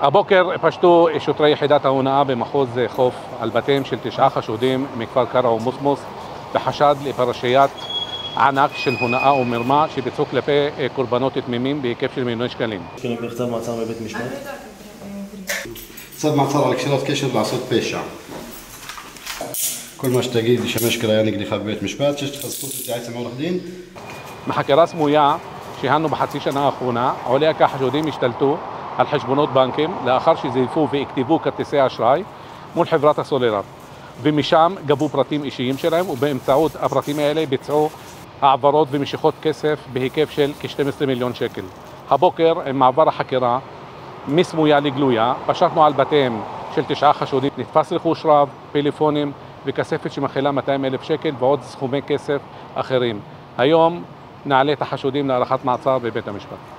הבוקר פשטו שוטרי יחידת ההונאה במחוז חוף על בתיהם של תשעה חשודים מכפר קרע ומוסמוס בחשד לפרשיית ענק של הונאה ומרמה שביצעו כלפי קורבנות תמימים בהיקף של מיליוני שקלים. מכתב מעצר מבית משפט? צו מעצר על קשירת קשר לעשות פשע. כל מה שתגיד ישמש כראיה נגדך בבית משפט, שיש לך זכות להתייעץ עם עורך דין. מחקירה סמויה שהנו בחצי שנה האחרונה עולה כי החשודים השתלטו על חשבונות בנקים לאחר שזייפו והכתבו כרטיסי אשראי מול חברת הסולר ומשם גבו פרטים אישיים שלהם ובאמצעות הפרטים האלה ביצעו העברות ומשיכות כסף בהיקף של כ-12 מיליון שקל. הבוקר עם מעבר החקירה מסמויה לגלויה פשטנו על בתיהם של תשעה חשודים, נתפס רכוש רב, פלאפונים וכספת שמכילה 200 אלף שקל ועוד סכומי כסף אחרים. היום נעלה את החשודים להארכת מעצר בבית המשפט.